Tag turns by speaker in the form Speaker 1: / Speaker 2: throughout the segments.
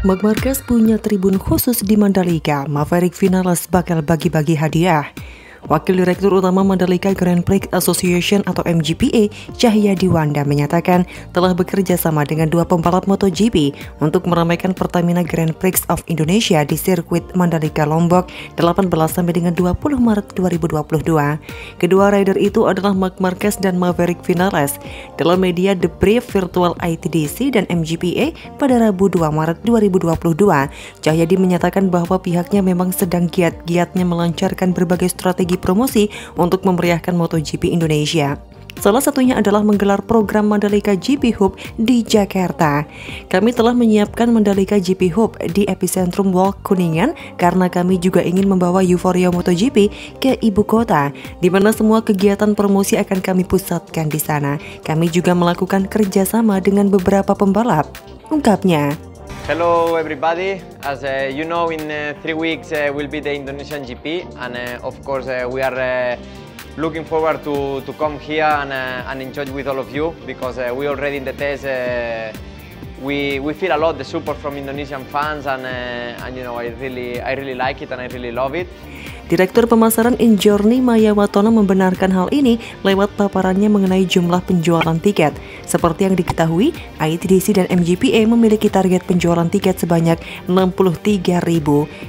Speaker 1: Mark Marquez punya tribun khusus di Mandalika. Maverick Vinales bakal bagi-bagi hadiah. Wakil Direktur Utama Mandalika Grand Prix Association atau MGPA, Cahya Diwanda menyatakan telah bekerja sama dengan dua pembalap MotoGP untuk meramaikan Pertamina Grand Prix of Indonesia di sirkuit Mandalika Lombok 18 sampai dengan 20 Maret 2022. Kedua rider itu adalah Mark Marquez dan Maverick Vinales. Dalam media The Brief Virtual ITDC dan MGPA pada Rabu 2 Maret 2022, Cahyadi menyatakan bahwa pihaknya memang sedang giat-giatnya melancarkan berbagai strategi strategi promosi untuk memeriahkan MotoGP Indonesia. Salah satunya adalah menggelar program Mandalika GP Hub di Jakarta. Kami telah menyiapkan Mandalika GP Hub di epicentrum Walk Kuningan karena kami juga ingin membawa euforia MotoGP ke ibu kota, di mana semua kegiatan promosi akan kami pusatkan di sana. Kami juga melakukan kerjasama dengan beberapa pembalap. Ungkapnya.
Speaker 2: Hello everybody, as uh, you know in uh, three weeks uh, will be the Indonesian GP and uh, of course uh, we are uh, looking forward to, to come here and, and enjoy with all of you because we already in the test we, we feel a lot the support from Indonesian fans and, and you know I really, I really like it and I really love it.
Speaker 1: Direktur Pemasaran Injourney Maya Watono membenarkan hal ini lewat paparannya mengenai jumlah penjualan tiket. Seperti yang diketahui, ITDC dan MGPA memiliki target penjualan tiket sebanyak 63.000.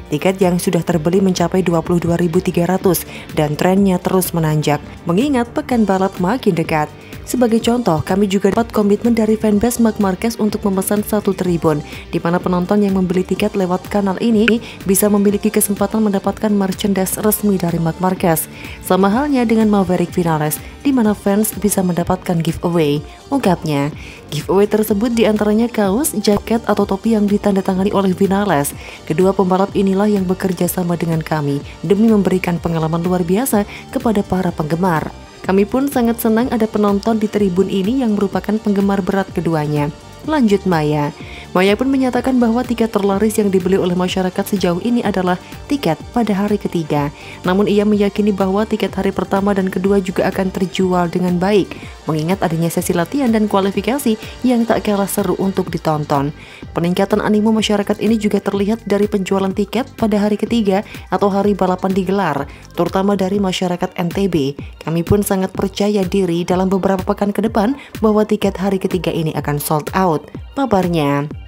Speaker 1: Tiket yang sudah terbeli mencapai 22.300 dan trennya terus menanjak. Mengingat pekan balap makin dekat. Sebagai contoh, kami juga dapat komitmen dari fanbase Mark Marquez untuk memesan satu tribun, di mana penonton yang membeli tiket lewat kanal ini bisa memiliki kesempatan mendapatkan merchandise resmi dari Mark Marquez. Sama halnya dengan Maverick Vinales, di mana fans bisa mendapatkan giveaway. Ungkapnya, giveaway tersebut di antaranya kaos, jaket, atau topi yang ditandatangani oleh Vinales. Kedua pembalap inilah yang bekerja sama dengan kami demi memberikan pengalaman luar biasa kepada para penggemar. Kami pun sangat senang ada penonton di tribun ini yang merupakan penggemar berat keduanya. Lanjut Maya. Maya pun menyatakan bahwa tiket terlaris yang dibeli oleh masyarakat sejauh ini adalah tiket pada hari ketiga. Namun ia meyakini bahwa tiket hari pertama dan kedua juga akan terjual dengan baik, mengingat adanya sesi latihan dan kualifikasi yang tak kalah seru untuk ditonton. Peningkatan animo masyarakat ini juga terlihat dari penjualan tiket pada hari ketiga atau hari balapan digelar, terutama dari masyarakat NTB. Kami pun sangat percaya diri dalam beberapa pekan ke depan bahwa tiket hari ketiga ini akan sold out. Paparnya.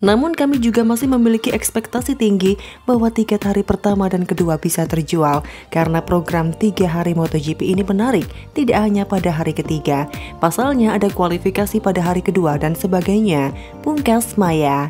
Speaker 1: Namun kami juga masih memiliki ekspektasi tinggi bahwa tiket hari pertama dan kedua bisa terjual karena program tiga hari MotoGP ini menarik tidak hanya pada hari ketiga. Pasalnya ada kualifikasi pada hari kedua dan sebagainya. Pungkas Maya.